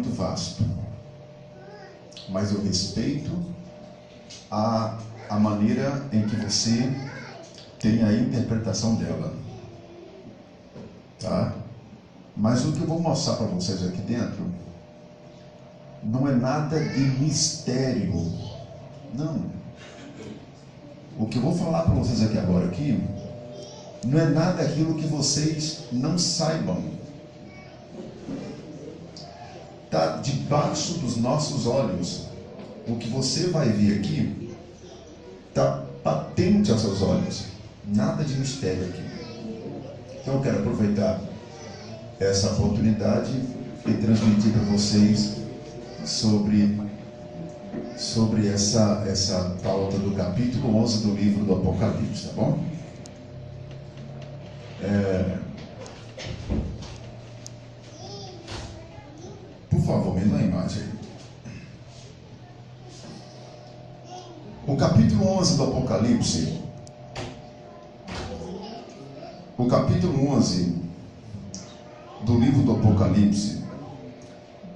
muito vasto. Mas eu respeito a, a maneira em que você tem a interpretação dela. Tá? Mas o que eu vou mostrar para vocês aqui dentro não é nada de mistério. Não. O que eu vou falar para vocês aqui agora aqui não é nada aquilo que vocês não saibam. Está debaixo dos nossos olhos. O que você vai ver aqui está patente aos seus olhos. Nada de mistério aqui. Então eu quero aproveitar essa oportunidade e transmitir para vocês sobre sobre essa essa pauta do capítulo 11 do livro do Apocalipse, tá bom? É... favor, me dá a imagem. O capítulo 11 do Apocalipse, o capítulo 11 do livro do Apocalipse,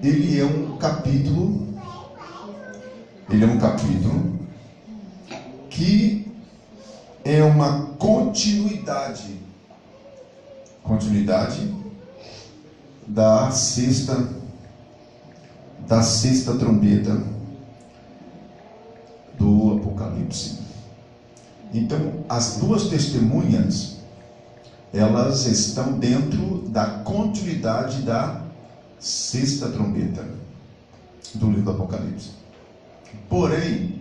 ele é um capítulo, ele é um capítulo que é uma continuidade, continuidade da sexta, da sexta trombeta do Apocalipse. Então, as duas testemunhas elas estão dentro da continuidade da sexta trombeta do livro do Apocalipse. Porém,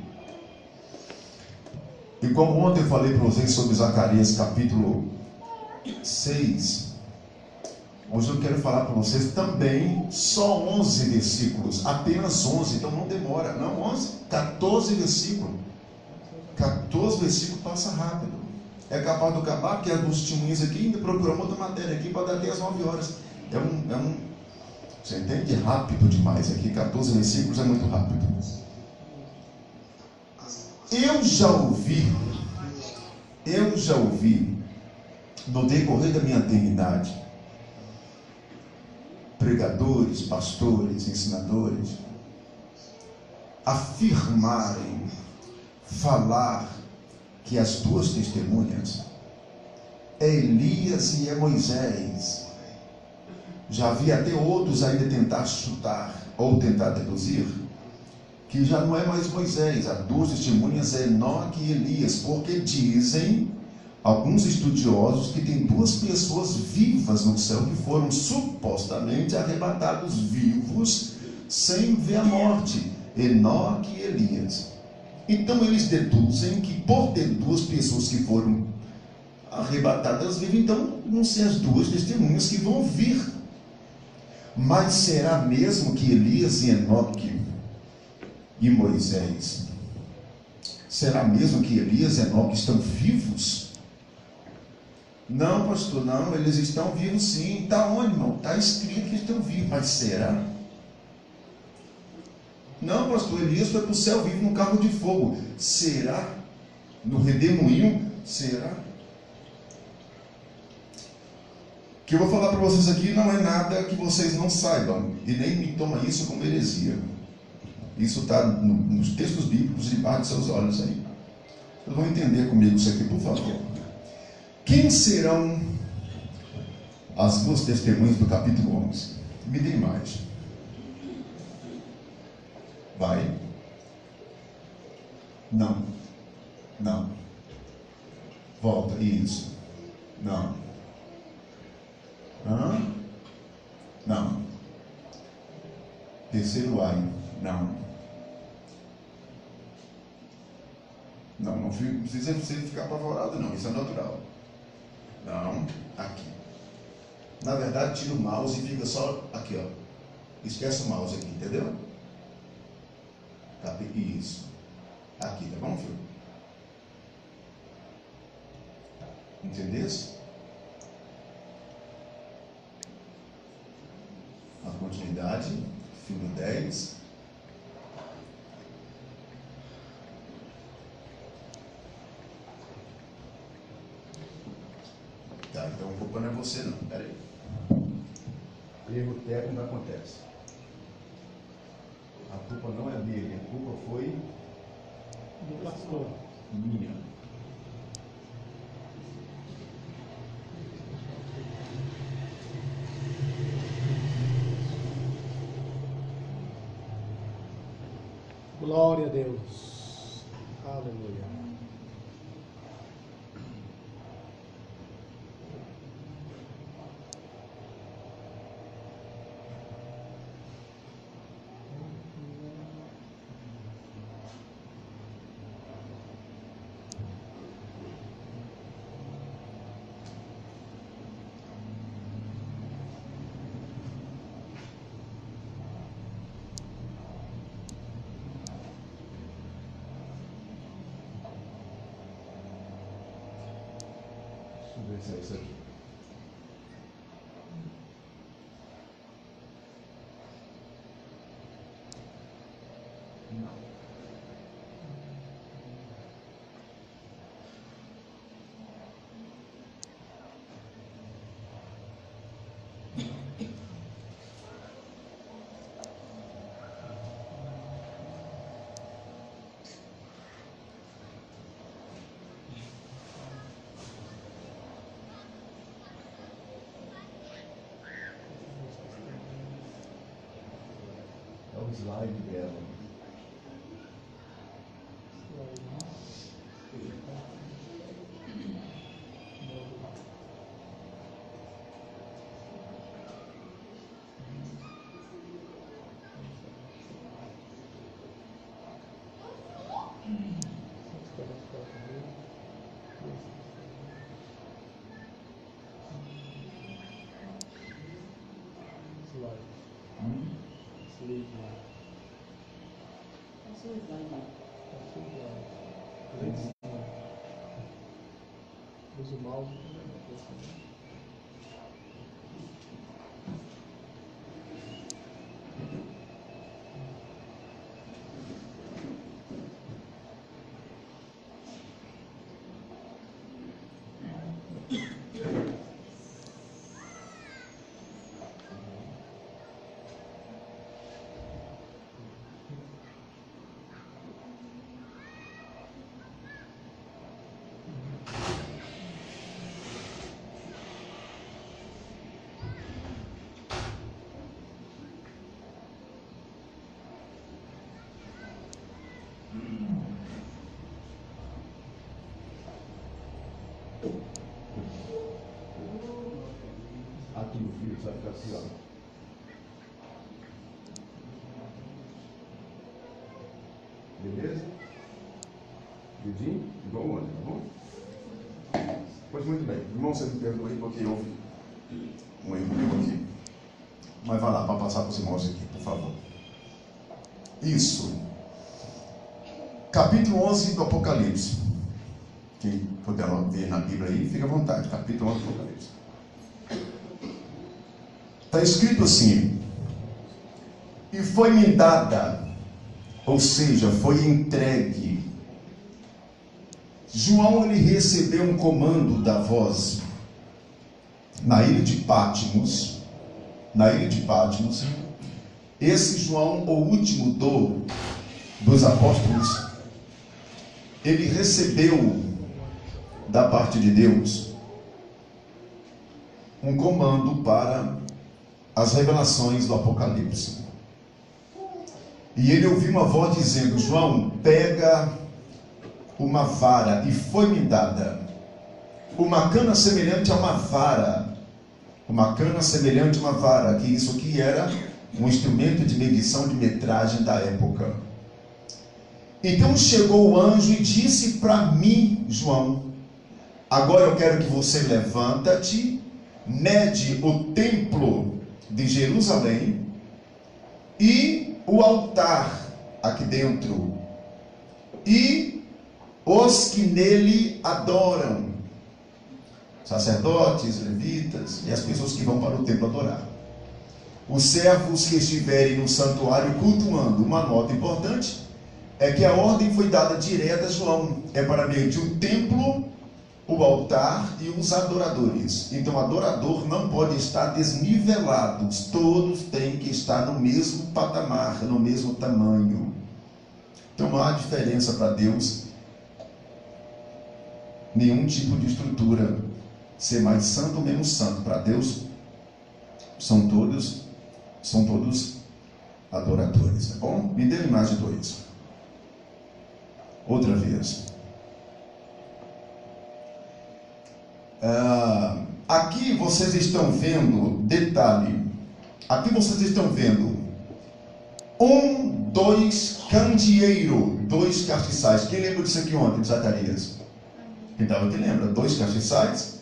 e como ontem eu falei para vocês sobre Zacarias capítulo 6, hoje eu quero falar para vocês também só 11 versículos, apenas 11, então não demora, não 11, 14 versículos. 14 versículos passa rápido é capaz do acabar, que é dos testemunhas aqui, ainda procuramos outra matéria aqui para dar até as 9 horas. É um, é um. Você entende? É rápido demais aqui, 14 versículos é muito rápido. Eu já ouvi, eu já ouvi, no decorrer da minha eternidade, pregadores, pastores, ensinadores, afirmarem, falar que as duas testemunhas é Elias e é Moisés. Já havia até outros ainda tentar chutar ou tentar deduzir que já não é mais Moisés, as duas testemunhas é Enoque e Elias, porque dizem alguns estudiosos que tem duas pessoas vivas no céu que foram supostamente arrebatados vivos sem ver a morte, Enoque e Elias. Então eles deduzem que por ter duas pessoas que foram arrebatadas vivas, então vão ser as duas testemunhas que vão vir. Mas será mesmo que Elias e Enoque e Moisés, será mesmo que Elias e Enoque estão vivos? Não, pastor, não, eles estão vivos sim. Está onde, irmão? Está escrito que estão vivos, mas será? Não, pastor, Elias foi para o céu vivo no carro de fogo. Será? No redemoinho? Será? O que eu vou falar para vocês aqui não é nada que vocês não saibam. E nem me toma isso como heresia. Isso está no, nos textos bíblicos debaixo de seus olhos aí. Vocês vão entender comigo isso aqui, por favor. Quem serão as duas testemunhas do capítulo 11? Me dê mais. Vai. Não. Não. Volta. Isso. Não. Hã? Não. Terceiro ai. Não. Não, não precisa você ficar apavorado, não. Isso é natural. Não. Aqui. Na verdade, tira o mouse e fica só aqui, ó. Esquece o mouse aqui, entendeu? Isso. Aqui, tá bom, filho? Entendesse? A continuidade, filho 10. tá? Então o culpando é você não, peraí. Erro técnico acontece. A culpa não é dele, a culpa foi do pastor. Minha. Glória a Deus. Deixa eu ver se é isso aqui. Não. É o slide O mouse. Aqui no filho, você vai ficar assim, ó. Beleza? Vidinho? Igual ontem, tá bom? Pois muito bem. Irmão, você me perdoe porque houve um erro meu aqui. Mas vai lá para passar para os irmãos aqui, por favor. Isso. Capítulo 11 do Apocalipse. Quem puder ver na Bíblia aí, fica à vontade. Capítulo 11 do Apocalipse. Está escrito assim: E foi-me dada, ou seja, foi entregue. João ele recebeu um comando da voz na ilha de Pátimos, na ilha de Pátimos. Esse João, o último do dos apóstolos, ele recebeu da parte de Deus um comando para as revelações do Apocalipse. E ele ouviu uma voz dizendo: João, pega uma vara, e foi-me dada uma cana semelhante a uma vara, uma cana semelhante a uma vara, que isso aqui era um instrumento de medição de metragem da época. Então chegou o anjo e disse para mim, João, agora eu quero que você levanta-te, mede o templo de Jerusalém e o altar aqui dentro e os que nele adoram, sacerdotes, levitas e as pessoas que vão para o templo adorar. Os servos que estiverem no santuário cultuando, uma nota importante é que a ordem foi dada direta a João, é para medir o templo, o altar e os adoradores. Então, adorador não pode estar desnivelados, todos têm que estar no mesmo patamar, no mesmo tamanho. Então, não há diferença para Deus nenhum tipo de estrutura ser mais santo ou menos santo. Para Deus são todos são todos adoradores, tá bom? Me dê a imagem 2. Outra vez. Ah, aqui vocês estão vendo, detalhe, aqui vocês estão vendo um, dois, candeeiro, dois castiçais. Quem lembra disso aqui ontem, de Zacarias? Quem estava aqui lembra? Dois castiçais.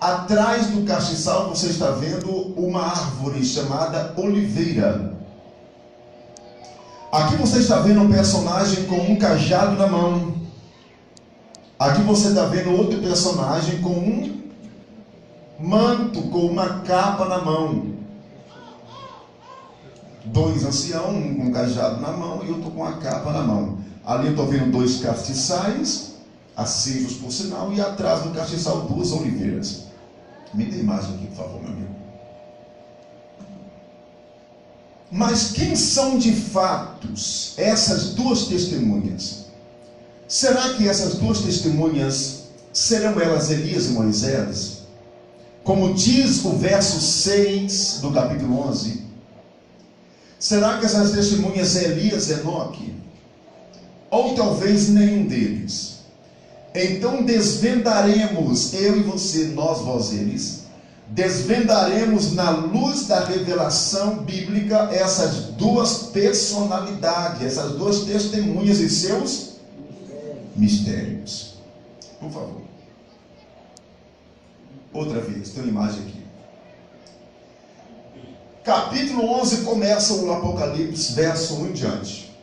Atrás do castiçal você está vendo uma árvore chamada oliveira. Aqui você está vendo um personagem com um cajado na mão. Aqui você está vendo outro personagem com um manto, com uma capa na mão. Dois anciãos, um com um cajado na mão e outro com a capa na mão. Ali eu estou vendo dois castiçais, acesos por sinal, e atrás do castiçal duas oliveiras. Me dê imagem aqui, por favor, meu amigo. Mas quem são de fatos essas duas testemunhas? Será que essas duas testemunhas serão elas Elias e Moisés? Como diz o verso 6 do capítulo 11. Será que essas testemunhas é Elias e Enoque? Ou talvez nenhum deles? Então desvendaremos, eu e você, nós, vós, eles, desvendaremos na luz da revelação bíblica essas duas personalidades, essas duas testemunhas e seus mistérios. Por favor. Outra vez, tem uma imagem aqui. Capítulo 11 começa o Apocalipse, verso 1 em diante.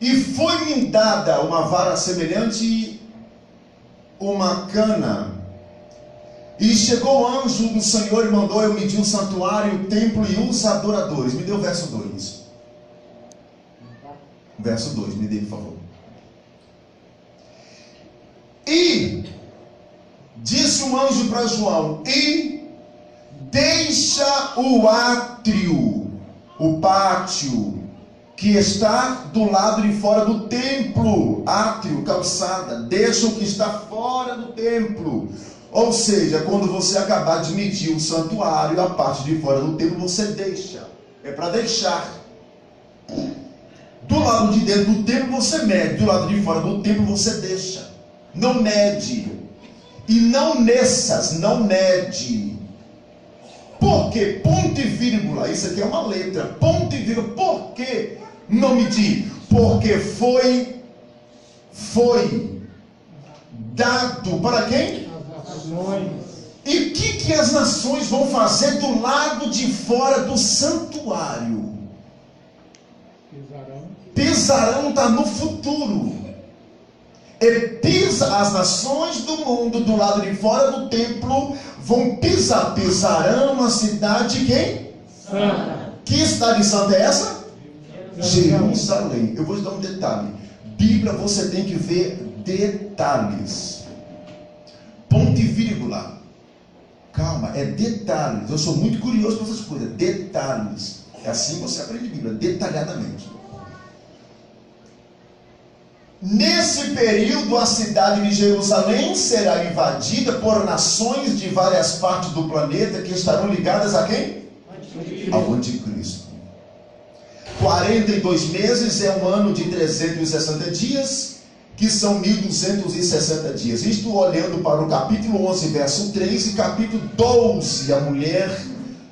E foi-me dada uma vara semelhante uma cana. E chegou o anjo do Senhor e mandou eu medir o santuário, o templo e os adoradores. Me dê o verso 2. Verso 2, me dê, por favor. E disse um anjo para João: E deixa o átrio, o pátio, que está do lado de fora do templo, átrio, calçada, deixa o que está fora do templo. Ou seja, quando você acabar de medir o santuário, a parte de fora do templo, você deixa. É para deixar. Do lado de dentro do templo você mede, do lado de fora do templo você deixa. Não mede. E não nessas, não mede. Por quê? Ponto e vírgula. Isso aqui é uma letra. Ponto e vírgula. Por quê? não medir, porque foi foi dado para quem? E o que, que as nações vão fazer do lado de fora do santuário? Pisarão está no futuro. E pisa, as nações do mundo do lado de fora do templo vão pisar. Pisarão a cidade quem? Santa. Que cidade santa é essa? Jerusalém. Eu vou te dar um detalhe. Bíblia você tem que ver detalhes. Ponto e vírgula. Calma, é detalhes. Eu sou muito curioso com essas coisas. Detalhes. É assim você aprende Bíblia, detalhadamente. Nesse período, a cidade de Jerusalém será invadida por nações de várias partes do planeta que estarão ligadas a quem? Anticristo. Ao anticristo. 42 meses é um ano de 360 dias, que são 1260 dias. Isto olhando para o capítulo 11, verso 3 e capítulo 12, a mulher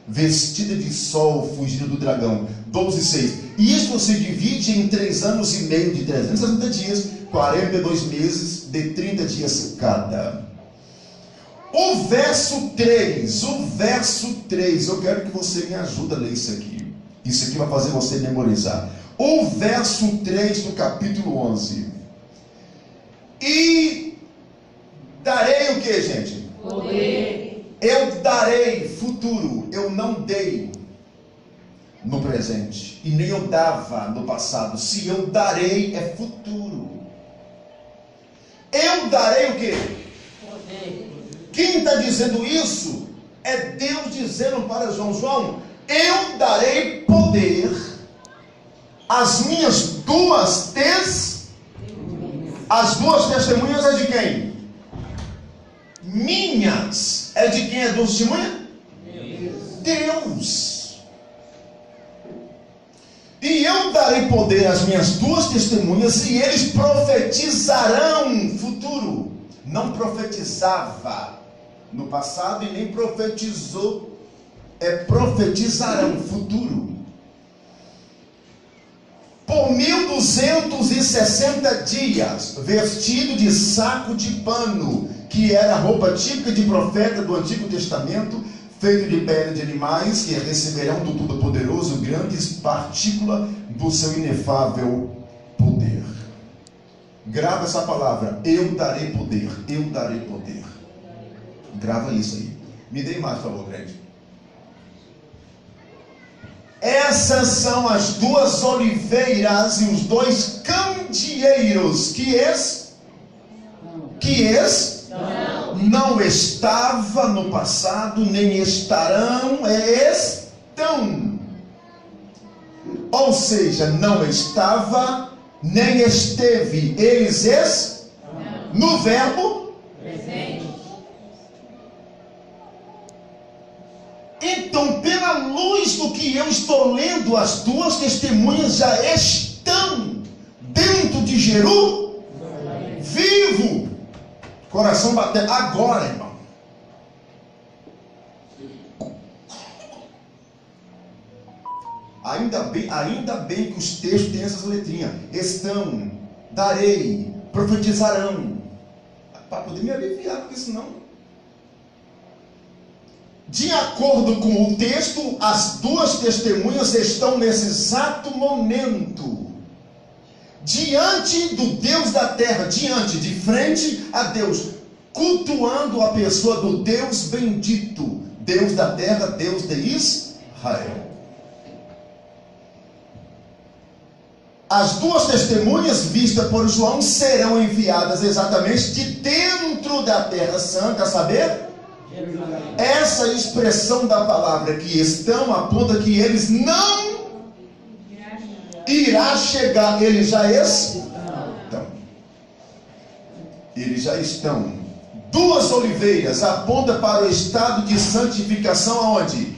vestida de sol, fugindo do dragão. 12 e 6. E isto se divide em 3 anos e meio de 360 dias, 42 meses de 30 dias cada. O verso 3, o verso 3, eu quero que você me ajude a ler isso aqui. Isso aqui vai fazer você memorizar. O verso 3 do capítulo 11. E darei o que, gente? Poder. Eu darei futuro, eu não dei no presente. E nem eu dava no passado. Se eu darei, é futuro. Eu darei o que? Poder. Quem está dizendo isso é Deus dizendo para João: João, eu darei poder às minhas duas testemunhas. As duas testemunhas é de quem? Minhas. É de quem é duas testemunhas? Deus. E eu darei poder às minhas duas testemunhas, e eles profetizarão futuro. Não profetizava no passado e nem profetizou, é profetizarão futuro. Por 1260 dias, vestido de saco de pano, que era a roupa típica de profeta do Antigo Testamento, feito de pele de animais, que receberão do Todo-Poderoso grandes partículas do seu inefável poder. Grava essa palavra, eu darei poder, eu darei poder. Grava isso aí. Me dê mais, por favor, grande. Essas são as duas oliveiras e os dois candeeiros que es que es não. estava no passado nem estarão é estão. Ou seja, não estava nem esteve, eles es no verbo presente. Então, pela luz do que eu estou lendo, as duas testemunhas já estão dentro de Jeru, vivo, coração batendo agora, irmão. Ainda bem, ainda bem que os textos têm essas letrinhas. Estão, darei, profetizarão. Para poder me aliviar, porque senão de acordo com o texto, as duas testemunhas estão nesse exato momento diante do Deus da terra, diante, de frente a Deus, cultuando a pessoa do Deus bendito, Deus da terra, Deus de Israel. As duas testemunhas vistas por João serão enviadas exatamente de dentro da terra santa, a saber, essa expressão da palavra que estão aponta que eles não irá chegar, eles já estão. Eles já estão. Duas oliveiras aponta para o estado de santificação aonde?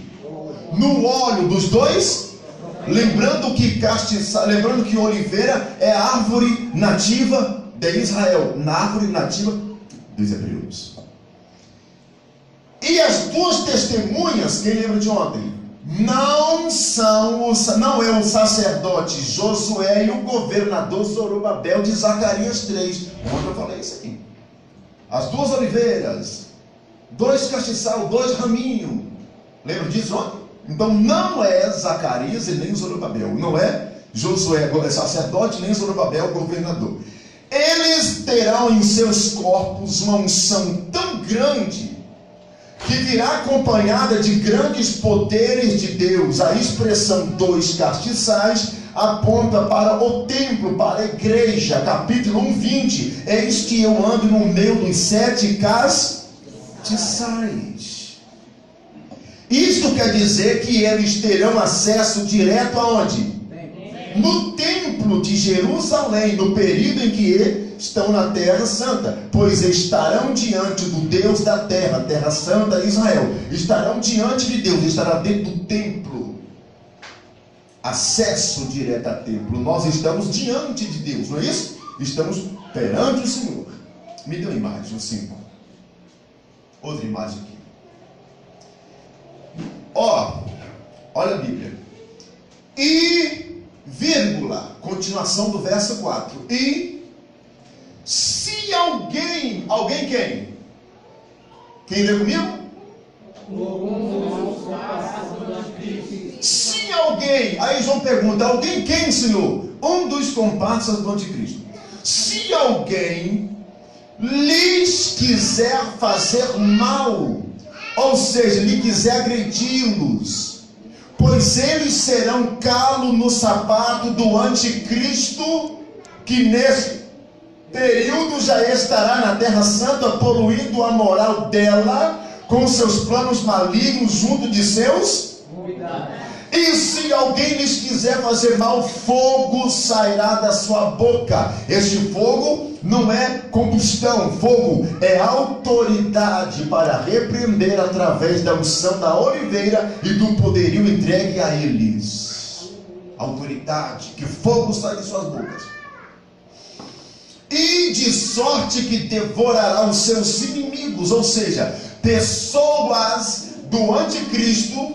No óleo dos dois. Lembrando que castiça, lembrando que oliveira é árvore nativa de Israel, na árvore nativa dos hebreus. E as duas testemunhas, quem lembra de ontem? Não são os, não é o sacerdote Josué e o governador Zorobabel de Zacarias 3. Ontem eu falei isso aqui. As duas oliveiras, dois castiçal, dois raminhos. Lembra disso ontem? Então não é Zacarias e nem Zorobabel. Não é Josué, sacerdote, nem Zorobabel, governador. Eles terão em seus corpos uma unção tão grande que virá acompanhada de grandes poderes de Deus. A expressão dois castiçais aponta para o templo, para a igreja. Capítulo 1, 20. Eis que eu ando no meio dos sete castiçais. Isto quer dizer que eles terão acesso direto aonde? No templo de Jerusalém, no período em que estão na terra santa, pois estarão diante do Deus da terra, terra santa Israel, estarão diante de Deus, estará dentro do templo. Acesso direto a templo. Nós estamos diante de Deus, não é isso? Estamos perante o Senhor. Me dê uma imagem, o 5. Outra imagem aqui. Ó, olha a Bíblia. E, vírgula, continuação do verso 4. E se alguém, alguém quem? Quem lê comigo? Se alguém, aí João pergunta, alguém quem, Senhor? Um dos comparsas do anticristo. Se alguém lhes quiser fazer mal, ou seja, lhe quiser agredi-los, pois eles serão calo no sapato do anticristo, que nesse período já estará na Terra Santa poluindo a moral dela com seus planos malignos junto de seus. E se alguém lhes quiser fazer mal, fogo sairá da sua boca. Este fogo não é combustão, fogo é autoridade para repreender através da unção da oliveira e do poderio entregue a eles. autoridade, que fogo sai de suas bocas. E de sorte que devorará os seus inimigos, ou seja, pessoas do anticristo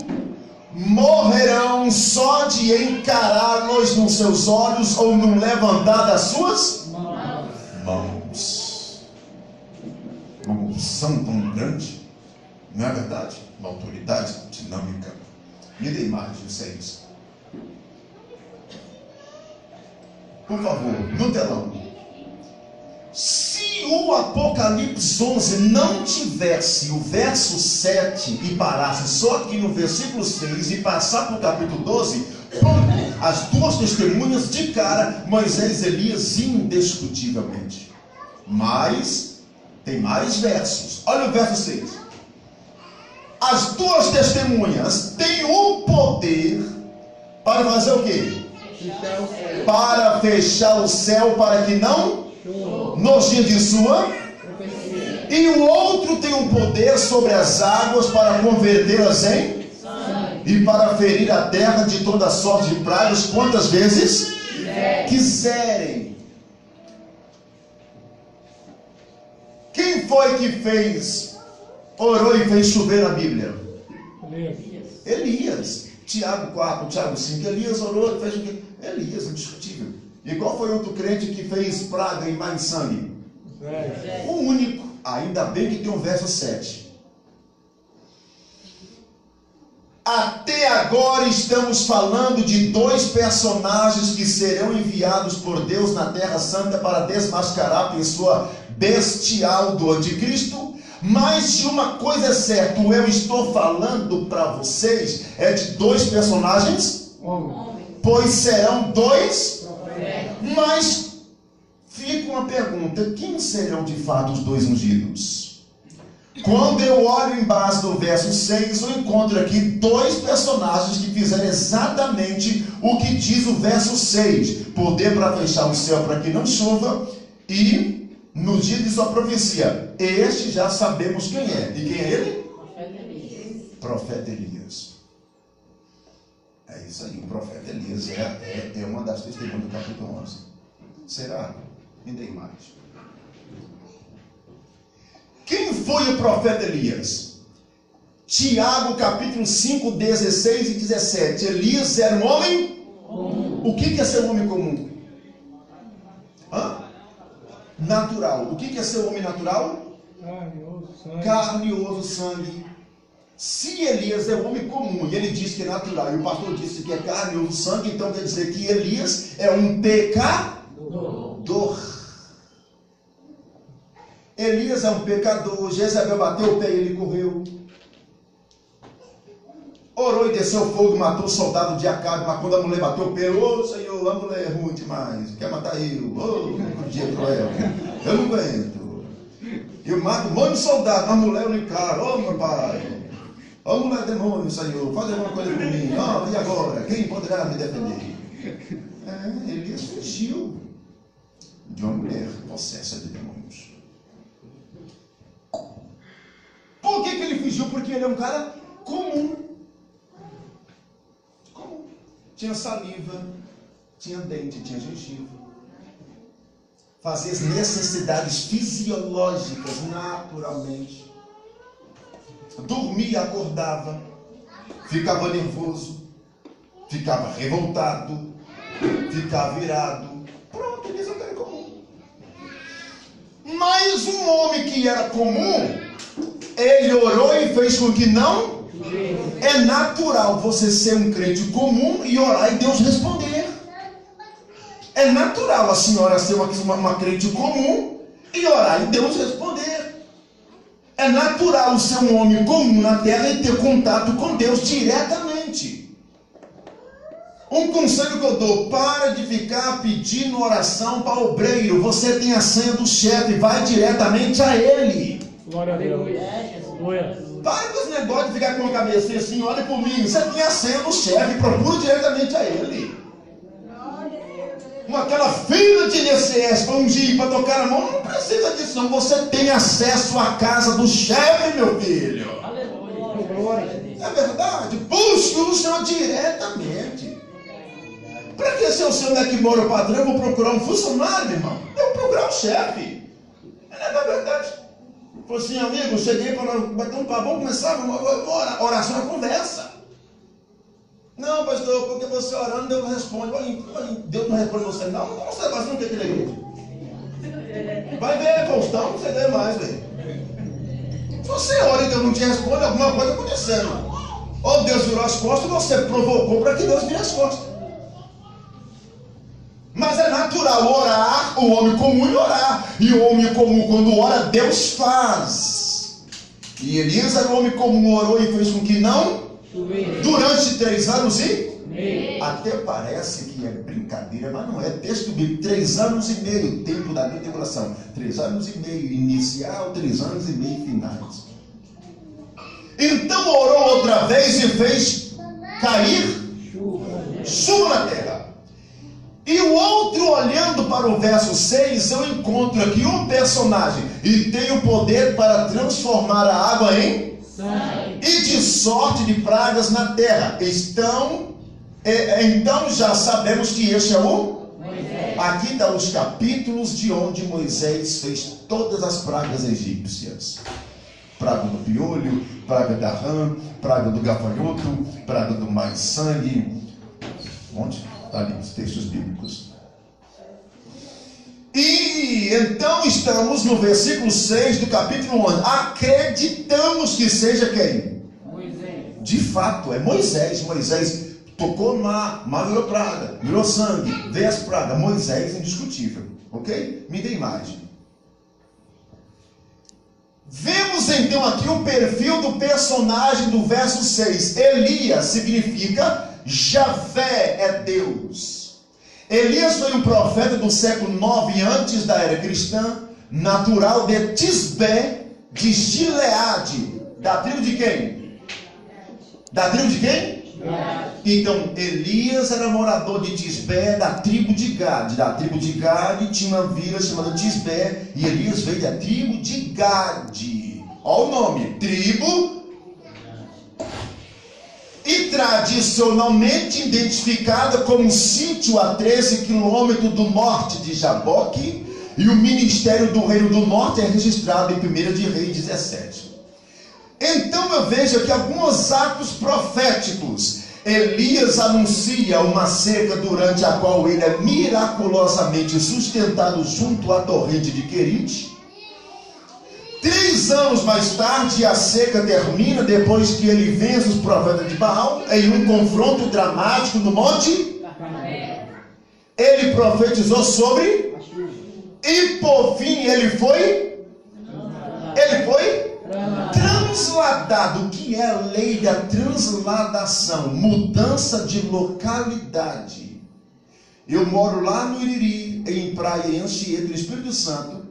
morrerão só de encará-los nos seus olhos ou no levantar das suas mãos. Uma unção tão grande, não é verdade? Uma autoridade dinâmica. Me dê imagem, vocês. Por favor, no telão. Se o Apocalipse 11 não tivesse o verso 7 e parasse só aqui no versículo 6 e passar para o capítulo 12, pronto, as duas testemunhas de cara, Moisés e Elias, indiscutivelmente. Mas, tem mais versos. Olha o verso 6. As duas testemunhas têm o poder para fazer o quê? Para fechar o céu para que não dias de sua. E o outro tem o poder sobre as águas para convertê-las em e para ferir a terra de toda sorte de pragas quantas vezes quiserem. Quem foi que fez, orou e fez chover na Bíblia? Elias. Tiago 4, Tiago 5. Elias orou e fez o quê? Elias, indiscutível. E qual foi outro crente que fez praga e mais sangue? O único. Ainda bem que tem um verso 7. Até agora estamos falando de dois personagens que serão enviados por Deus na Terra Santa para desmascarar a pessoa bestial do anticristo. Mas de uma coisa é certa, eu estou falando para vocês é de dois personagens, pois serão dois, mas fica uma pergunta: quem serão de fato os dois ungidos? Quando eu olho embaixo do verso 6, eu encontro aqui dois personagens que fizeram exatamente o que diz o verso 6: poder para fechar o céu para que não chova, e no dia de sua profecia, este já sabemos quem é. E quem é ele? Profeta Elias. É isso aí, o profeta Elias é, é, é uma das testemunhas do capítulo 11. Será? Me dê mais. Quem foi o profeta Elias? Tiago capítulo 5, 16 e 17. Elias era um homem? O que é ser um homem comum? Hã? Natural. O que é ser um homem natural? Carne, osso, sangue. Carne, osso, sangue. Se Elias é um homem comum e ele diz que é natural, e o pastor disse que é carne, osso, sangue, então quer dizer que Elias é um pecador. Elias é um pecador. Jezabel bateu o pé e ele correu. Orou e desceu fogo, matou o soldado de Acabe, mas quando a mulher bateu o pé, ô oh, Senhor, a mulher é ruim demais, quer matar eu, ô oh, dia cruel, eu não aguento. Eu mato um monte de soldado, a mulher não encaro, ô oh, meu pai, oh, mulher demônio, Senhor, faz alguma coisa por mim, oh, e agora? Quem poderá me defender? É, Elias fugiu de uma mulher possessa de demônios. Por que, que ele fugiu? Porque ele é um cara comum. Comum. Tinha saliva, tinha dente, tinha gengiva. Fazia as necessidades fisiológicas naturalmente. Dormia, acordava, ficava nervoso, ficava revoltado, ficava virado. Pronto, ele é um cara comum. Mas um homem que era comum, ele orou e fez com que não. É natural você ser um crente comum e orar e Deus responder. É natural a senhora ser uma, uma, uma crente comum e orar e Deus responder. É natural ser um homem comum na terra e ter contato com Deus diretamente. Um conselho que eu dou: para de ficar pedindo oração para o obreiro. Você tem a senha do chefe, vai diretamente a ele. Glória a Deus. Para com esse negócio de ficar com a cabeça assim, olha por mim. Você tem a senha do chefe, procura diretamente a ele. Com aquela fila de INSS para ungir, para tocar a mão, não precisa disso, não. Você tem acesso à casa do chefe, meu filho. Glória. É verdade. Busque o Senhor diretamente. se eu sei onde é que mora o patrão, eu vou procurar um funcionário, meu irmão. Eu vou procurar um chefe. É na verdade. Falei assim, amigo, cheguei para bater um papo, vamos começar, oração é conversa. Não, pastor, porque você orando, Deus responde. Deus não responde você, não. Então você vai fazer o que igreja? Vai ver, Faustão, não sei nem mais, velho. Se você ora e Deus não te responde, alguma coisa acontecendo. Ou Deus virou as costas, você provocou para que Deus vire as costas. Mas é natural orar, o homem comum orar. E o homem comum, quando ora, Deus faz. E Elias era o homem comum, orou e fez com que não. Durante três anos e. Até parece que é brincadeira, mas não é. Texto bíblico, três anos e meio, tempo da minha tribulação. Três anos e meio inicial, três anos e meio finais. Então orou outra vez e fez cair chuva na terra. E o outro, olhando para o verso 6, eu encontro aqui um personagem e tem o poder para transformar a água em sangue e de sorte de pragas na terra. Estão, é, é, então já sabemos que este é o. Moisés. Aqui estão os capítulos de onde Moisés fez todas as pragas egípcias praga do piolho, praga da rã, praga do gafanhoto, praga do mais sangue. Onde? Está ali os textos bíblicos. E então estamos no versículo 6 do capítulo 11. Acreditamos que seja quem? Moisés. De fato, é Moisés. Moisés tocou no mar, mar virou praga, virou sangue, veio as pragas. Moisés indiscutível. Ok? Me dê imagem. Vemos então aqui o perfil do personagem do verso 6. Elias significa Javé é Deus. Elias foi um profeta do século 9 antes da era cristã, natural de Tisbé, de Gileade. Da tribo de quem? Da tribo de quem? Então, Elias era morador de Tisbé, da tribo de Gade. Da tribo de Gade tinha uma vila chamada Tisbé, e Elias veio da tribo de Gade. Olha o nome, tribo. E tradicionalmente identificada como sítio a 13 quilômetros do norte de Jaboque, e o ministério do Reino do Norte é registrado em 1 de Reis 17. Então eu vejo aqui alguns atos proféticos. Elias anuncia uma seca durante a qual ele é miraculosamente sustentado junto à torrente de Querite. Três anos mais tarde, a seca termina depois que ele vence os profetas de Baal em um confronto dramático no monte. Ele profetizou sobre e por fim ele foi ele foi Transladado, que é a lei da transladação? Mudança de localidade. Eu moro lá no Iriri, em Praia, em Anchieta, Espírito Santo.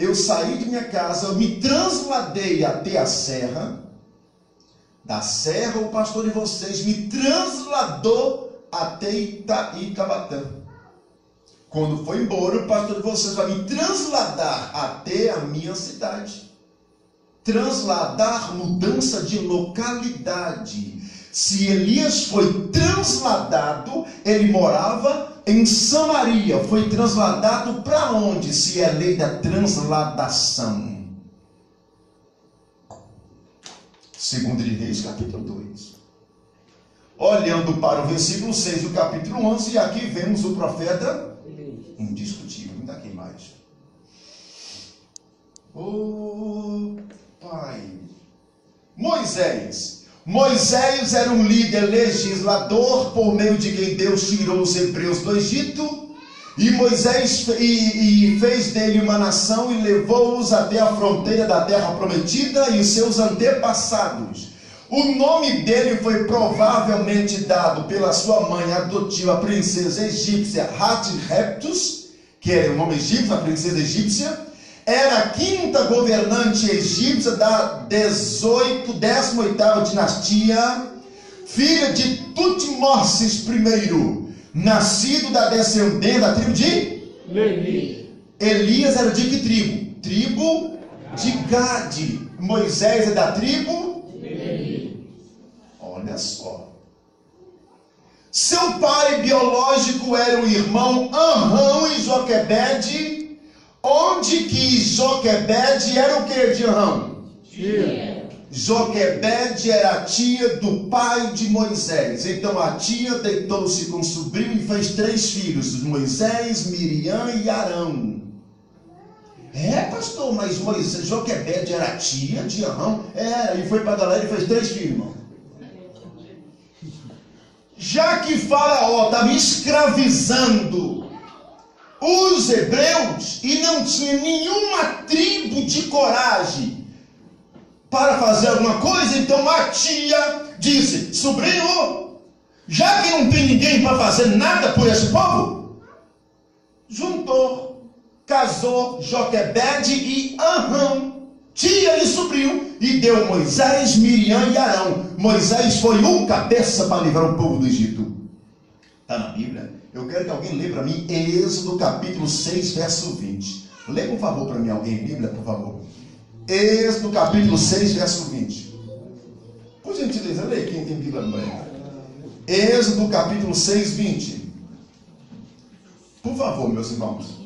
Eu saí de minha casa, eu me transladei até a serra. Da serra, o pastor de vocês me transladou até Ita, Itabatã. Quando foi embora, o pastor de vocês vai me transladar até a minha cidade transladar mudança de localidade. Se Elias foi transladado, ele morava em Samaria. Foi transladado para onde? Se é lei da transladação. Segundo de Reis, capítulo 2. Olhando para o versículo 6 do capítulo 11, e aqui vemos o profeta indiscutível. Não aqui mais. Oh, Pai. Moisés. Moisés era um líder legislador por meio de quem Deus tirou os hebreus do Egito. E Moisés e, e fez dele uma nação e levou-os até a fronteira da terra prometida e os seus antepassados. O nome dele foi provavelmente dado pela sua mãe adotiva, a princesa egípcia Hatshepsut, que era o nome egípcio, a princesa egípcia era a quinta governante egípcia da 18, 18 dinastia, filha de Tutmoses I, nascido da descendência da tribo de Levi. Elias era de que tribo? Tribo de Gade. Moisés é da tribo Levi. Olha só. Seu pai biológico era o irmão Anrão e Joquebede, onde que Joquebede era o que de Anrão? Tia. Joquebede era a tia do pai de Moisés. Então a tia deitou-se com o sobrinho e fez três filhos: Moisés, Miriam e Arão. É, pastor, mas Moisés, Joquebede era a tia de Arão? Era, e foi para galera e fez três filhos, irmão. Já que Faraó estava escravizando os hebreus e não tinha nenhuma tribo de coragem para fazer alguma coisa, então a tia disse: sobrinho, já que não tem ninguém para fazer nada por esse povo, juntou, casou Joquebede e Arão, tia e sobrinho, e deu Moisés, Miriam e Arão. Moisés foi um cabeça para livrar o povo do Egito. Está na Bíblia? Eu quero que alguém lê para mim Êxodo capítulo 6, verso 20. Lê por favor para mim alguém, Bíblia, por favor. Êxodo capítulo 6, verso 20. Por gentileza, lê quem tem Bíblia no banheiro. Êxodo capítulo 6, 20. Por favor, meus irmãos.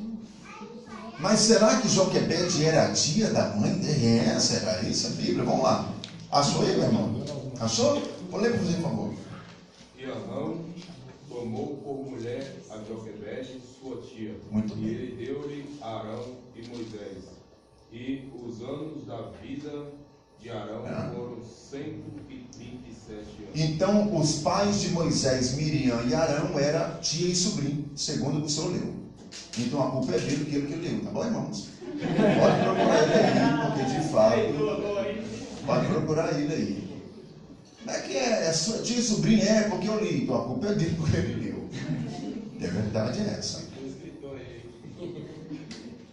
Mas será que Joquebede era a tia da mãe? É, será isso a Bíblia? Vamos lá. Achou aí, meu irmão? Achou? Vou ler por favor. E Arão tomou por mulher a Joquebede, sua tia. Muito e bem. ele deu-lhe Arão e Moisés. E os anos da vida de Arão Ah. foram 127 anos. Então, os pais de Moisés, Miriam e Arão eram tia e sobrinho, segundo o que o senhor leu. Então a culpa é dele que ele que leu, tá bom, irmãos? Pode procurar ele aí, porque de fato. Pode procurar ele aí. Como é que é? é sua tia e sobrinho? É, porque eu li. Então a culpa é dele porque ele leu. E a verdade é essa.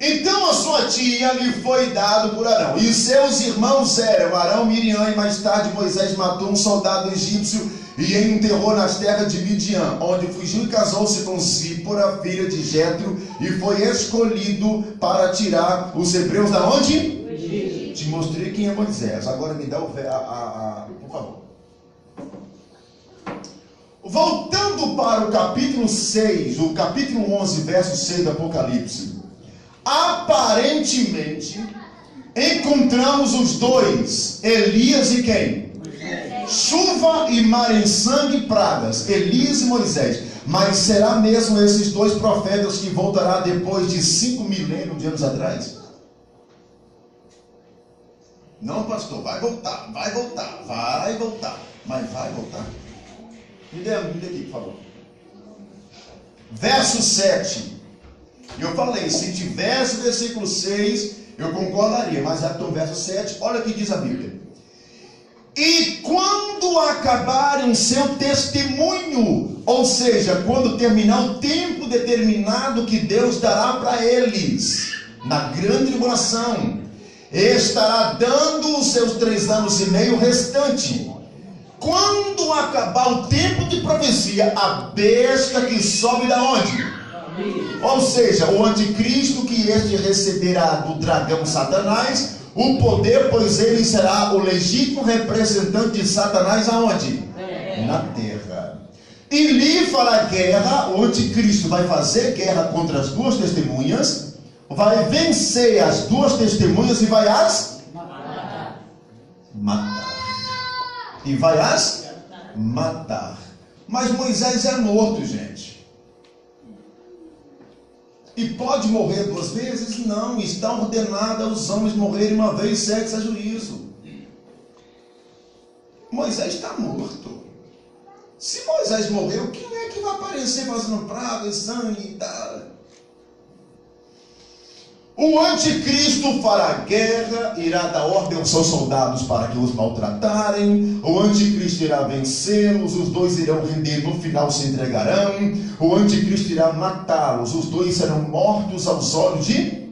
Então a sua tia lhe foi dado por Arão. E seus irmãos eram Arão, Miriam, e mais tarde Moisés matou um soldado egípcio e enterrou nas terras de Midian, onde fugiu e casou-se com Zípora, filha de Jetro, e foi escolhido para tirar os hebreus da onde? Te mostrei quem é Moisés. Agora me dá o a, a, a- por favor. Voltando para o capítulo 6, o capítulo 11, verso 6 do Apocalipse. Aparentemente, encontramos os dois, Elias e quem? Chuva e mar em sangue pragas, Elias e Moisés. Mas será mesmo esses dois profetas que voltará depois de cinco milênios de anos atrás? Não, pastor, vai voltar, vai voltar, vai voltar, mas vai voltar. Me dê, me dê aqui, por favor. Verso 7. Eu falei, se tivesse o versículo 6, eu concordaria, mas já no verso 7, olha o que diz a Bíblia. E quando acabarem seu testemunho, ou seja, quando terminar o tempo determinado que Deus dará para eles, na grande tribulação, estará dando os seus três anos e meio restante. Quando acabar o tempo de profecia, a besta que sobe da onde? Ou seja, o anticristo que este receberá do dragão Satanás o poder, pois ele será o legítimo representante de Satanás aonde? Na terra. E lhe fará guerra, o anticristo vai fazer guerra contra as duas testemunhas, vai vencer as duas testemunhas e vai as matar. E vai as matar. Mas Moisés é morto, gente. E pode morrer duas vezes? Não, está ordenado aos homens morrerem uma vez, sexo a juízo. Moisés está morto. Se Moisés morreu, quem é que vai aparecer fazendo praga, sangue e tal? O anticristo fará guerra, irá dar ordem aos seus soldados para que os maltratarem. O anticristo irá vencê-los, os dois irão render, no final se entregarão. O anticristo irá matá-los, os dois serão mortos aos olhos de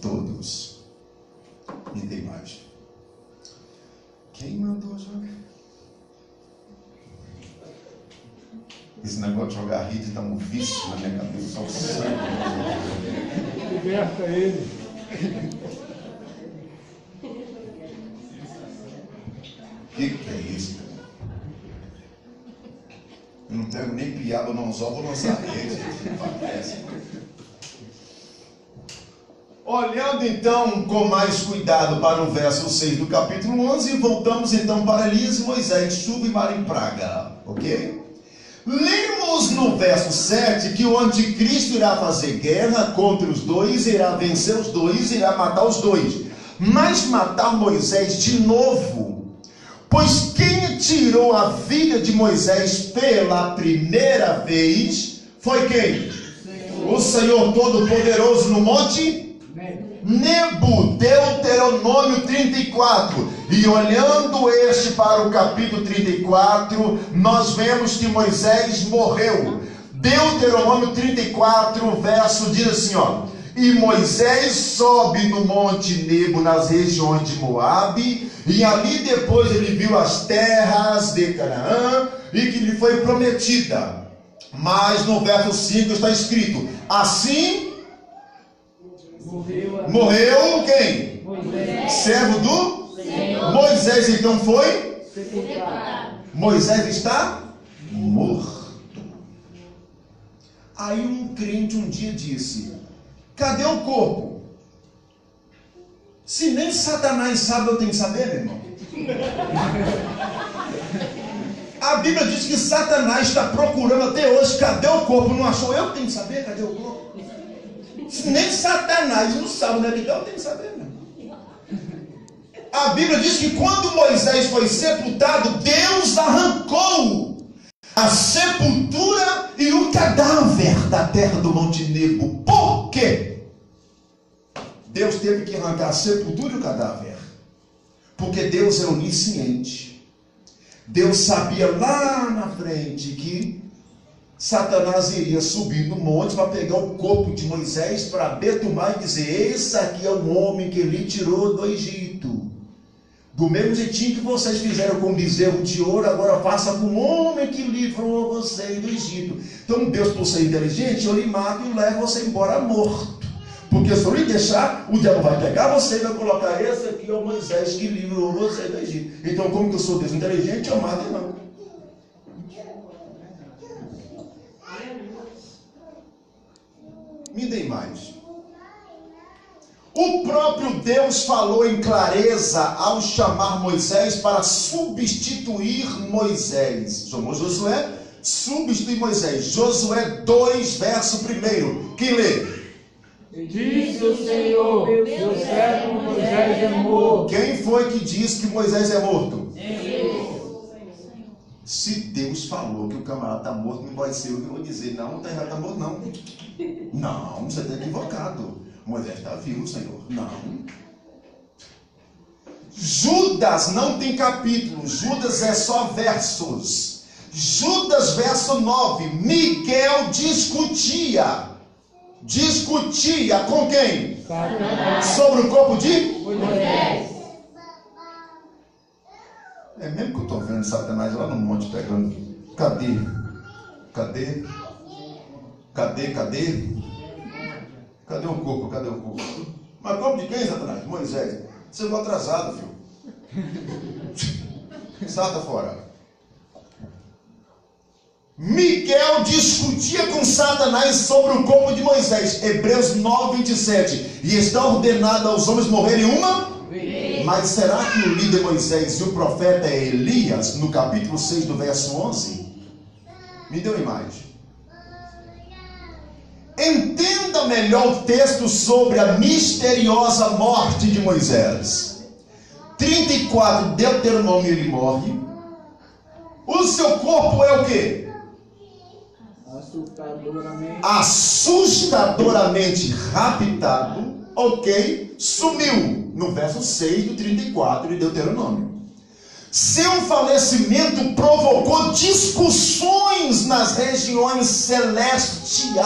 todos. E tem mais. Quem mandou Esse negócio de jogar rede dá um vício na minha cabeça. Só o sangue. Liberta ele. O que, que é isso? Eu não pego nem piaba, não só vou lançar rede. Olhando então com mais cuidado para o verso 6 do capítulo 11, voltamos então para Elias e Moisés, chuva e mar em praga, ok? Lemos no verso 7 que o anticristo irá fazer guerra contra os dois, irá vencer os dois, irá matar os dois. Mas matar Moisés de novo, pois quem tirou a vida de Moisés pela primeira vez foi quem? O Senhor Todo-Poderoso no monte Nebo, Deuteronômio 34. E olhando este para o capítulo 34, nós vemos que Moisés morreu. Deuteronômio 34, verso diz assim, ó: E Moisés sobe no monte Nebo, nas regiões de Moabe, e ali depois ele viu as terras de Canaã e que lhe foi prometida. Mas no verso 5 está escrito: Assim Morreu. Morreu quem? Moisés. Servo do Senhor. Moisés então foi? Sepultado. Moisés está morto. Aí um crente um dia disse: Cadê o corpo? Se nem Satanás sabe, eu tenho que saber, meu irmão. A Bíblia diz que Satanás está procurando até hoje. Cadê o corpo? Não achou? Eu tenho que saber. Cadê o corpo? Nem Satanás não sabe onde é que está, eu tenho que saber. Meu. A Bíblia diz que quando Moisés foi sepultado, Deus arrancou a sepultura e o cadáver da terra do Monte Nebo. Por quê? Deus teve que arrancar a sepultura e o cadáver. Porque Deus é onisciente. Deus sabia lá na frente que Satanás iria subir no monte para pegar o corpo de Moisés para betumar e dizer: Esse aqui é o homem que ele tirou do Egito. Do mesmo jeitinho que vocês fizeram com o bezerro de ouro, agora faça com o homem que livrou vocês do Egito. Então Deus, por ser inteligente, eu lhe mato e levo você embora morto. Porque se eu lhe deixar, o diabo vai pegar você e vai colocar esse aqui é o Moisés que livrou você do Egito. Então, como que eu sou Deus inteligente, eu mato não. Me dê mais. O próprio Deus falou em clareza ao chamar Moisés para substituir Moisés. Chamou Josué, substituir Moisés. Josué 2, verso 1. Quem lê? Disse o Senhor, meu servo Moisés é morto. Quem foi que disse que Moisés é morto? Se Deus falou que o camarada está morto, não vai ser eu que vou dizer, não, está errado, está morto, não. Não, você está equivocado. Moisés está vivo, Senhor. Não. Judas não tem capítulo, Judas é só versos. Judas, verso 9: Miguel discutia. Discutia com quem? Sobre o corpo de? Moisés. É mesmo que eu estou vendo Satanás lá no monte pegando. Cadê? Cadê? Cadê? Cadê? Cadê o corpo? Cadê o corpo? Mas corpo de quem, Satanás? Moisés. Você chegou atrasado, filho. Salta fora. Miguel discutia com Satanás sobre o corpo de Moisés. Hebreus 9, 27. E está ordenado aos homens morrerem uma mas será que o líder Moisés e o profeta é Elias, no capítulo 6, do verso 11? Me deu imagem. Entenda melhor o texto sobre a misteriosa morte de Moisés. 34, Deuteronômio, ele morre. O seu corpo é o que? Assustadoramente. assustadoramente raptado, ok, sumiu, no verso 6 do 34 de Deuteronômio. Seu falecimento provocou discussões nas regiões celestiais,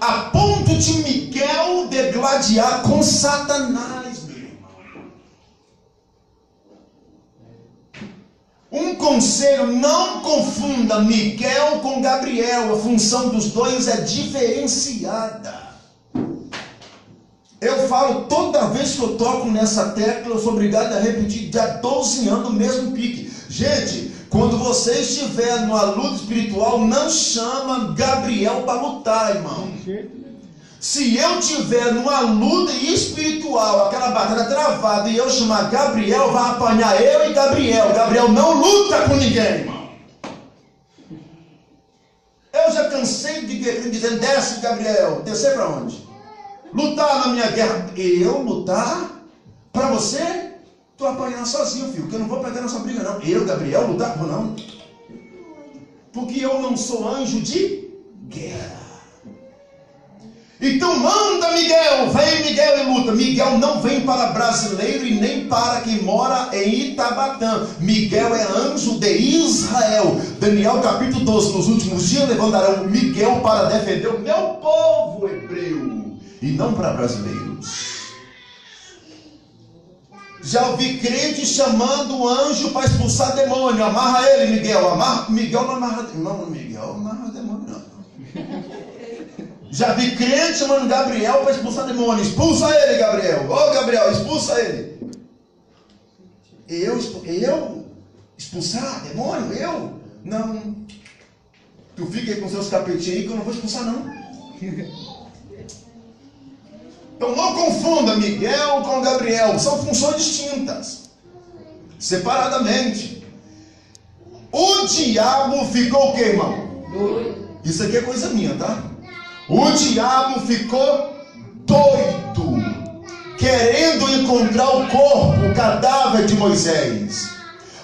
a ponto de Miguel degladiar com Satanás. Um conselho, não confunda Miguel com Gabriel, a função dos dois é diferenciada. Eu falo toda vez que eu toco nessa tecla, eu sou obrigado a repetir, há 12 anos o mesmo pique. Gente, Quando você estiver numa luta espiritual, não chama Gabriel para lutar, irmão. Se eu tiver numa luta espiritual, aquela batalha travada, e eu chamar Gabriel, vai apanhar eu e Gabriel. Gabriel não luta com ninguém, irmão. Eu já cansei de dizer, desce, Gabriel. Descer para onde? Lutar na minha guerra. Eu lutar? Para você? Tu apanhar sozinho, filho, que eu não vou perder nossa briga, não. Eu, Gabriel, lutar? Vou não. Porque eu não sou anjo de guerra. Então manda Miguel, vem Miguel e luta. Miguel não vem para brasileiro e nem para quem mora em Itabatã. Miguel é anjo de Israel. Daniel capítulo 12, nos últimos dias levantarão Miguel para defender o meu povo hebreu e não para brasileiros. Já ouvi crente chamando o anjo para expulsar demônio. Amarra ele, Miguel. Amarra. Miguel não amarra. Não, Miguel amarra demônio, não. Já vi crente chamando Gabriel para expulsar demônio. Expulsa ele, Gabriel. Ô oh, Gabriel, expulsa ele. Eu, eu expulsar demônio? Eu? Não. Tu fica aí com seus capetinhos aí que eu não vou expulsar, não. Então não confunda Miguel com Gabriel. São funções distintas. Separadamente. O diabo ficou o que, irmão? Isso aqui é coisa minha, tá? O diabo ficou doido, querendo encontrar o corpo, o cadáver de Moisés.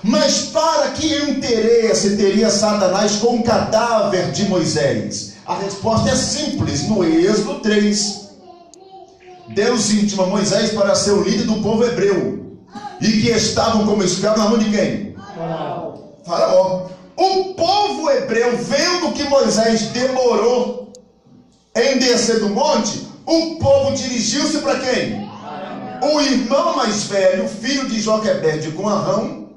Mas para que interesse teria Satanás com o cadáver de Moisés? A resposta é simples, no Êxodo 3. Deus intima Moisés para ser o líder do povo hebreu. E que estavam como escravos na mão de quem? Faraó. Faraó. O povo hebreu, vendo que Moisés demorou em descer do monte, o povo dirigiu-se para quem? O irmão mais velho, filho de Joquebede com Arão,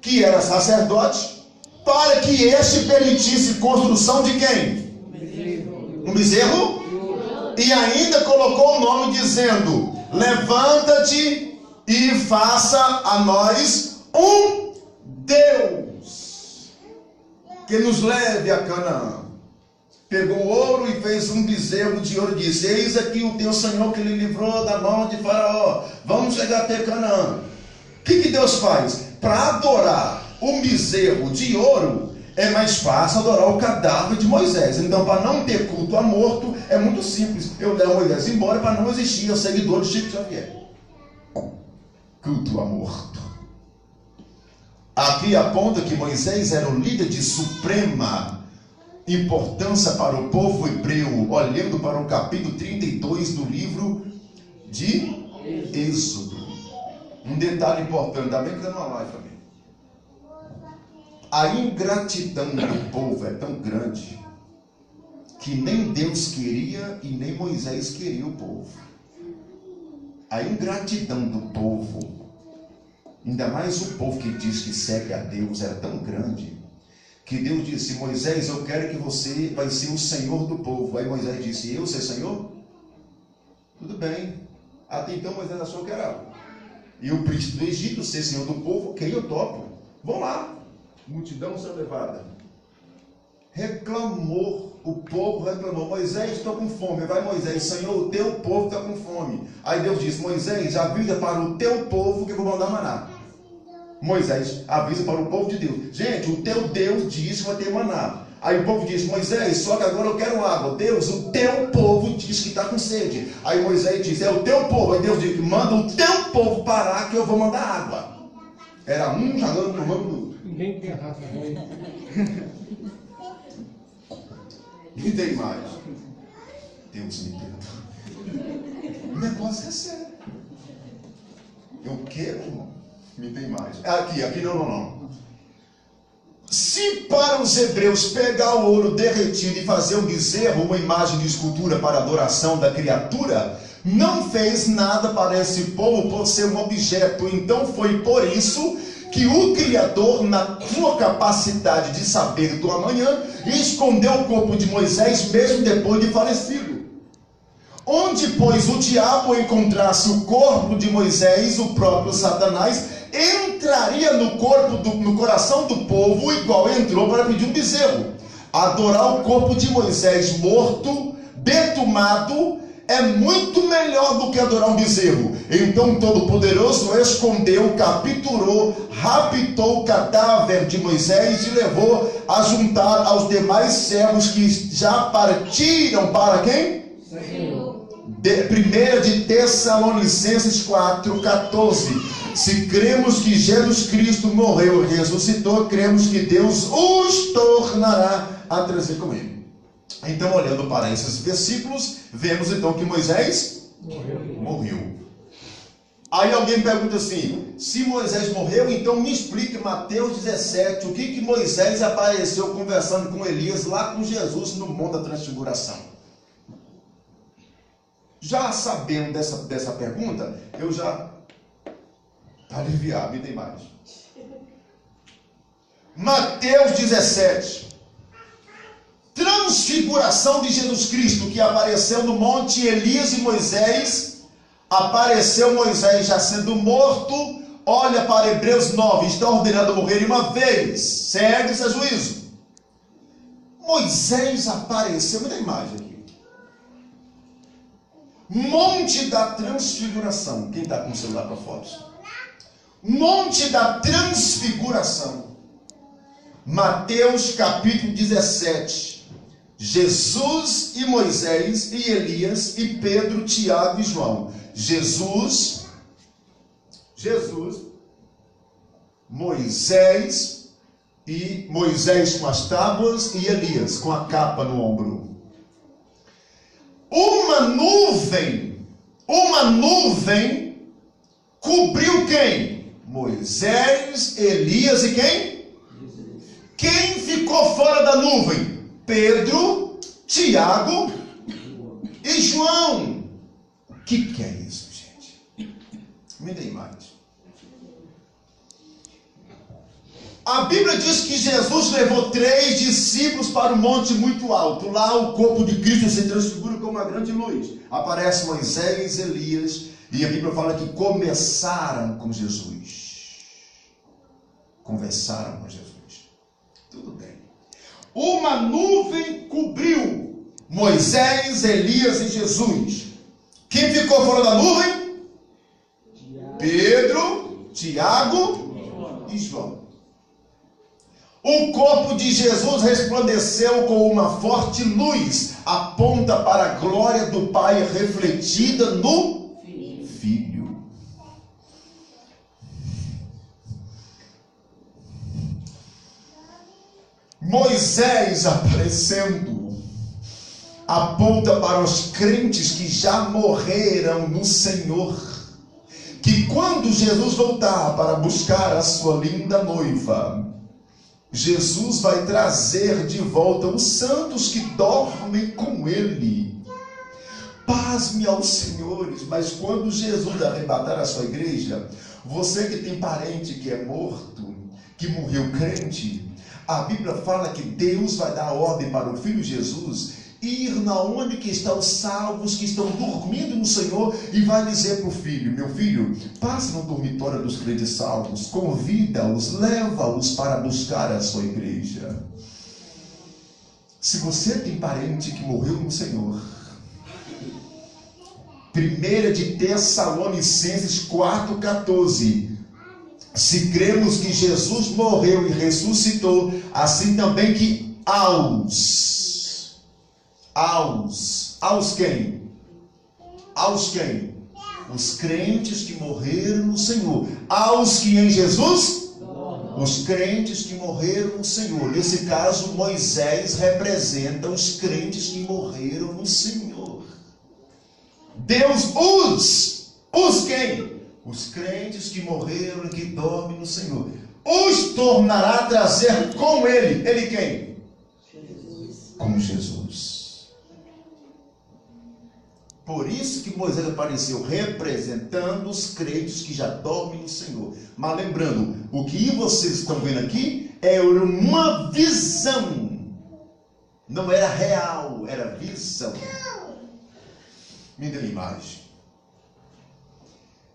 que era sacerdote, para que este permitisse construção de quem? Um bezerro? E ainda colocou o nome dizendo: Levanta-te e faça a nós um Deus que nos leve a Canaã pegou ouro e fez um bezerro de ouro, disse: Eis aqui o teu Senhor que lhe livrou da mão de Faraó. Vamos chegar até Canaã. O que, que Deus faz? Para adorar um bezerro de ouro, é mais fácil adorar o cadáver de Moisés. Então, para não ter culto a morto, é muito simples. Eu levo Moisés embora para não existir o seguidor de Chico Xavier. Culto a morto. Aqui aponta que Moisés era o líder de suprema importância para o povo hebreu, olhando para o capítulo 32 do livro de Êxodo. Um detalhe importante, ainda bem que está numa live também. A ingratidão do povo é tão grande que nem Deus queria e nem Moisés queria o povo. A ingratidão do povo, ainda mais o povo que diz que segue a Deus, era tão grande que Deus disse: Moisés, eu quero que você vai ser o senhor do povo. Aí Moisés disse: Eu ser senhor? Tudo bem. Até então Moisés achou que era. E o príncipe do Egito ser senhor do povo, ok, eu topo. Vão lá. Multidão ser levada. Reclamou, o povo reclamou: Moisés, estou com fome. Vai Moisés, Senhor, o teu povo está com fome. Aí Deus disse: Moisés, avisa para o teu povo que eu vou mandar maná. Moisés avisa para o povo de Deus: Gente, o teu Deus diz que vai ter maná. Aí o povo diz: Moisés, só que agora eu quero água. Deus, o teu povo diz que está com sede. Aí Moisés diz: É o teu povo. Aí Deus diz: Manda o teu povo parar que eu vou mandar água. Era um jogando no Ninguém tem raça ruim. Me tem mais. Deus me perdoa. O negócio é sério. Eu quero, irmão. Me tem mais. Aqui, aqui não, não, não. Se para os hebreus pegar o ouro derretido e fazer um bezerro, uma imagem de escultura para adoração da criatura, não fez nada para esse povo por ser um objeto. Então foi por isso que o Criador, na sua capacidade de saber do amanhã, escondeu o corpo de Moisés mesmo depois de falecido. Onde, pois, o diabo encontrasse o corpo de Moisés, o próprio Satanás entraria no corpo, do, no coração do povo, igual entrou para pedir um bezerro. Adorar o corpo de Moisés morto, detumado, é muito melhor do que adorar um bezerro. Então Todo-Poderoso escondeu, capturou, raptou o cadáver de Moisés e levou a juntar aos demais servos que já partiram para quem? De, primeira de Tessalonicenses 4,14. Se cremos que Jesus Cristo morreu e ressuscitou, cremos que Deus os tornará a trazer com ele. Então, olhando para esses versículos, vemos então que Moisés Morreu. morreu. Aí alguém pergunta assim: se Moisés morreu, então me explique Mateus 17, o que que Moisés apareceu conversando com Elias lá com Jesus no Monte da Transfiguração? Já sabendo dessa, dessa pergunta, eu já aliviar, me dei mais. Mateus 17. Transfiguração de Jesus Cristo que apareceu no monte Elias e Moisés. Apareceu Moisés já sendo morto. Olha para Hebreus 9, está ordenado morrer uma vez. Segue-se a juízo. Moisés apareceu, me dá a imagem aqui. Monte da Transfiguração. Quem está com o celular para fotos? Monte da Transfiguração. Mateus capítulo 17. Jesus e Moisés e Elias e Pedro, Tiago e João. Jesus, Jesus, Moisés e Moisés com as tábuas e Elias com a capa no ombro. Uma nuvem, uma nuvem cobriu quem? Moisés, Elias e quem? Quem ficou fora da nuvem? Pedro, Tiago e João. O que, que é isso, gente? Me dê mais. A Bíblia diz que Jesus levou três discípulos para um monte muito alto. Lá o corpo de Cristo se transfigura como uma grande luz. Aparece Moisés, Elias, e a Bíblia fala que começaram com Jesus. Conversaram com Jesus. Tudo bem. Uma nuvem cobriu Moisés, Elias e Jesus. Quem ficou fora da nuvem? Pedro, Tiago e João. O corpo de Jesus resplandeceu com uma forte luz, aponta para a glória do Pai refletida no Filho. Moisés aparecendo aponta para os crentes que já morreram no Senhor, que quando Jesus voltar para buscar a sua linda noiva, Jesus vai trazer de volta os santos que dormem com ele. Pasme aos senhores, mas quando Jesus arrebatar a sua igreja, você que tem parente que é morto, que morreu crente, a Bíblia fala que Deus vai dar ordem para o Filho Jesus ir na onde que estão os salvos que estão dormindo no Senhor e vai dizer para o filho: Meu filho, passe no dormitório dos crentes salvos, convida-os, leva-os para buscar a sua igreja. Se você tem parente que morreu no Senhor, 1 de Tessalonicenses 4,14. Se cremos que Jesus morreu e ressuscitou, assim também que aos, aos, aos quem? Aos quem? Os crentes que morreram no Senhor. Aos que em Jesus? Os crentes que morreram no Senhor. Nesse caso, Moisés representa os crentes que morreram no Senhor. Deus os, os quem? Os crentes que morreram e que dormem no Senhor. Os tornará a trazer com ele. Ele quem? Com Jesus. Por isso que Moisés apareceu representando os crentes que já dormem no Senhor. Mas lembrando, o que vocês estão vendo aqui é uma visão. Não era real, era visão. Me dê uma imagem.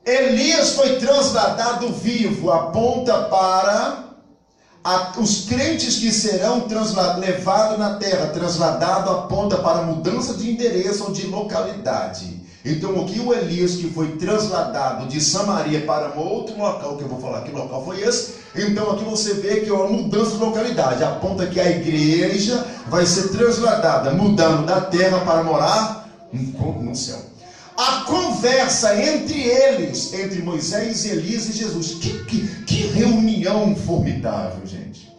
Elias foi transladado vivo, aponta para a, os crentes que serão levados na terra, transladado aponta para mudança de endereço ou de localidade. Então, o que o Elias que foi transladado de Samaria para um outro local, que eu vou falar que local foi esse, então aqui você vê que é uma mudança de localidade, aponta que a igreja vai ser transladada, mudando da terra para morar no céu. A conversa entre eles, entre Moisés, Elias e Jesus, que, que, que reunião formidável, gente.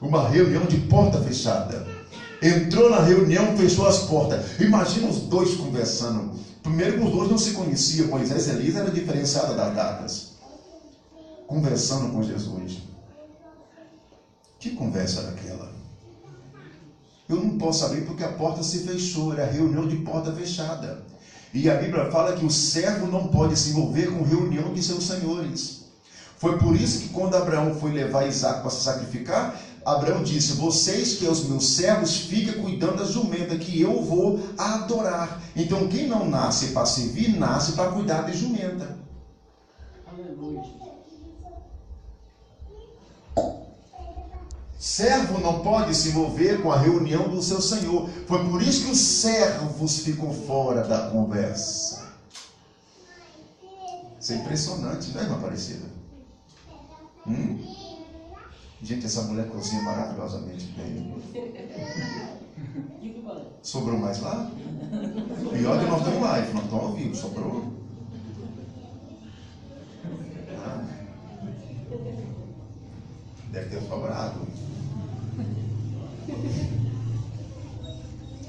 Uma reunião de porta fechada. Entrou na reunião, fechou as portas. Imagina os dois conversando. Primeiro que os dois não se conheciam, Moisés e Elias era diferenciada das datas conversando com Jesus. Que conversa era aquela? Eu não posso saber porque a porta se fechou, era reunião de porta fechada. E a Bíblia fala que o servo não pode se envolver com reunião de seus senhores. Foi por isso que quando Abraão foi levar Isaac para se sacrificar, Abraão disse: Vocês que os meus servos, fiquem cuidando da jumenta, que eu vou adorar. Então, quem não nasce para servir, nasce para cuidar de jumenta. Aleluia. Servo não pode se envolver com a reunião do seu senhor. Foi por isso que os servos ficam fora da conversa. Isso é impressionante, não é, irmã Aparecida? Hum? Gente, essa mulher cozinha maravilhosamente bem. Sobrou mais lá? Pior que nós estamos live, nós estamos ao vivo, sobrou. Ah. Deve ter sobrado.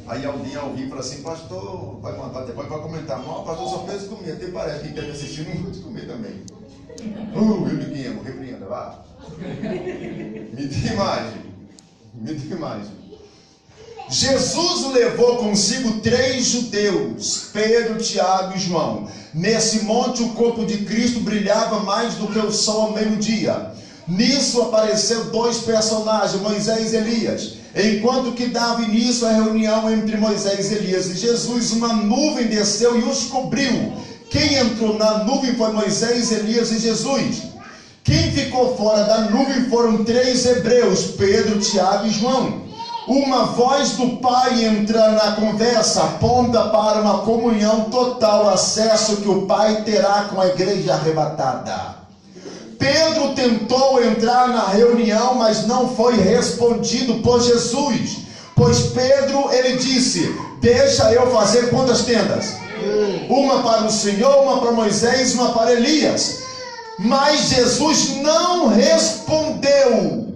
Aí alguém ao vivo fala assim, pastor, vai mandar depois para comentar, não, pastor só fez comer, até parece que me assistindo não pode comer também. Uh, eu me queimo, repreenda, vá. Me dê imagem. Me dê imagem. Jesus levou consigo três judeus, Pedro, Tiago e João. Nesse monte, o corpo de Cristo brilhava mais do que o sol ao meio-dia. Nisso apareceram dois personagens, Moisés e Elias. Enquanto que dava início à reunião entre Moisés e Elias e Jesus, uma nuvem desceu e os cobriu. Quem entrou na nuvem foi Moisés, Elias e Jesus. Quem ficou fora da nuvem foram três hebreus, Pedro, Tiago e João. Uma voz do Pai entra na conversa, aponta para uma comunhão total, acesso que o Pai terá com a igreja arrebatada. Pedro tentou entrar na reunião, mas não foi respondido por Jesus. Pois Pedro, ele disse: Deixa eu fazer quantas tendas? Uma para o Senhor, uma para Moisés, uma para Elias. Mas Jesus não respondeu.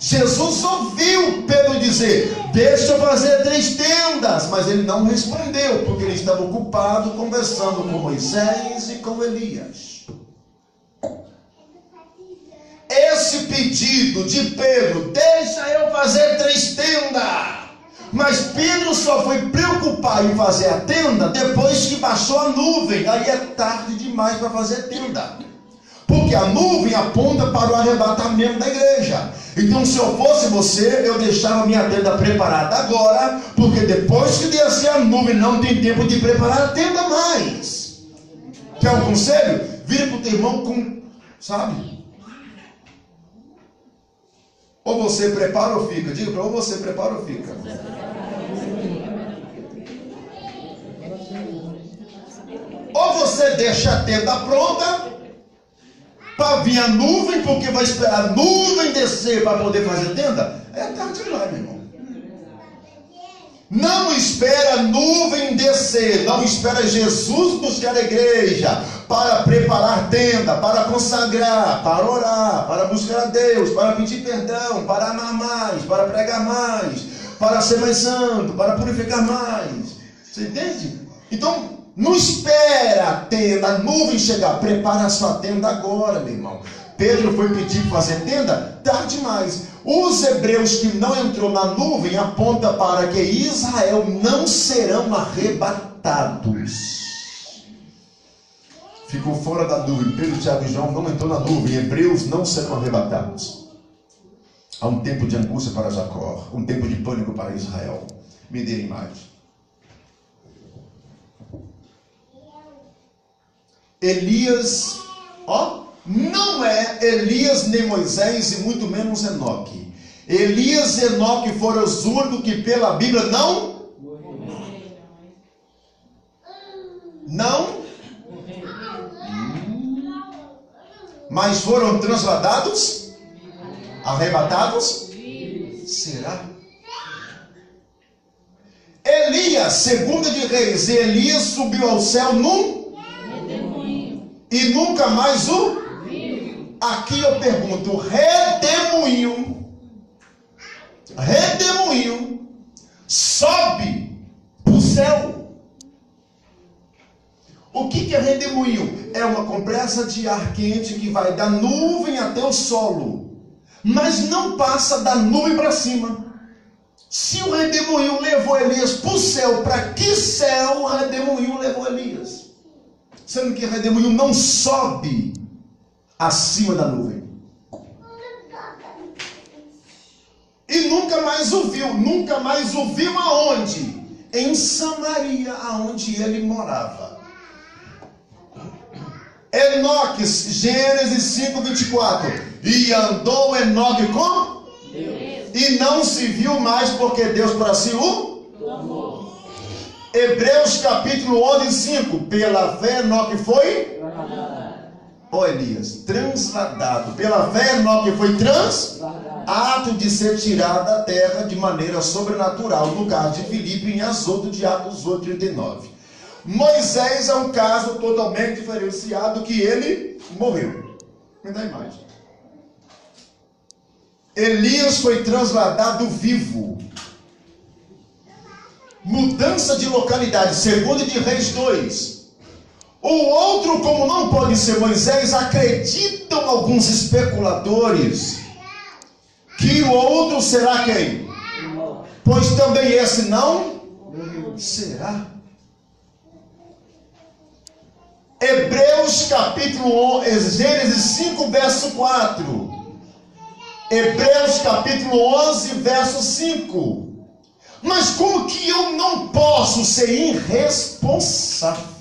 Jesus ouviu Pedro dizer: Deixa eu fazer três tendas. Mas ele não respondeu, porque ele estava ocupado conversando com Moisés e com Elias. Esse pedido de Pedro, deixa eu fazer três tendas. Mas Pedro só foi preocupar em fazer a tenda depois que baixou a nuvem. Aí é tarde demais para fazer tenda. Porque a nuvem aponta para o arrebatamento da igreja. Então, se eu fosse você, eu deixava minha tenda preparada agora, porque depois que descer a nuvem, não tem tempo de preparar a tenda mais. Quer um conselho? Vire para o teu irmão com, sabe? Ou você prepara ou fica. Diga para ou você prepara ou fica. Ou você deixa a tenda pronta para vir a nuvem, porque vai esperar a nuvem descer para poder fazer tenda. É tarde demais, meu irmão. Não espera a nuvem descer, não espera Jesus buscar a igreja para preparar tenda, para consagrar, para orar, para buscar a Deus, para pedir perdão, para amar mais, para pregar mais, para ser mais santo, para purificar mais. Você entende? Então, não espera a tenda, a nuvem chegar, prepara a sua tenda agora, meu irmão. Pedro foi pedir para fazer tenda, tarde demais. Os hebreus que não entrou na nuvem aponta para que Israel não serão arrebatados. Ficou fora da nuvem. Pedro, Tiago e João não entrou na nuvem. Hebreus não serão arrebatados. Há um tempo de angústia para Jacó, um tempo de pânico para Israel. Me dê a imagem. Elias, ó, não é Elias nem Moisés e muito menos Enoque. Elias e Enoque foram os únicos que pela Bíblia não não mas foram transladados arrebatados? Será? Elias, segundo de Reis, Elias subiu ao céu num e nunca mais o Aqui eu pergunto, redemoinho, redemoinho, sobe para o céu. O que, é redemoinho? É uma compressa de ar quente que vai da nuvem até o solo, mas não passa da nuvem para cima. Se o redemoinho levou Elias para o céu, para que céu o redemoinho levou Elias? Sendo que o redemoinho não sobe acima da nuvem. E nunca mais o viu, nunca mais o viu aonde? Em Samaria, aonde ele morava. Enoque, Gênesis 5, 24. E andou Enoque com? Deus. E não se viu mais, porque Deus para si o? Hebreus capítulo 11, 5. Pela fé Enoque foi? Ó Elias, transladado. Pela fé, Enoque foi ato de ser tirado da terra de maneira sobrenatural, no caso de Filipe, em Azoto de Atos 8, 39. Moisés é um caso totalmente diferenciado que ele morreu. Me dá a imagem. Elias foi transladado vivo. Mudança de localidade, segundo de Reis 2. O outro, como não pode ser Moisés, acreditam alguns especuladores que o outro será quem? Pois também esse não será. Hebreus capítulo 11, Gênesis 5, verso 4. Hebreus capítulo 11, verso 5. Mas como que eu não posso ser irresponsável?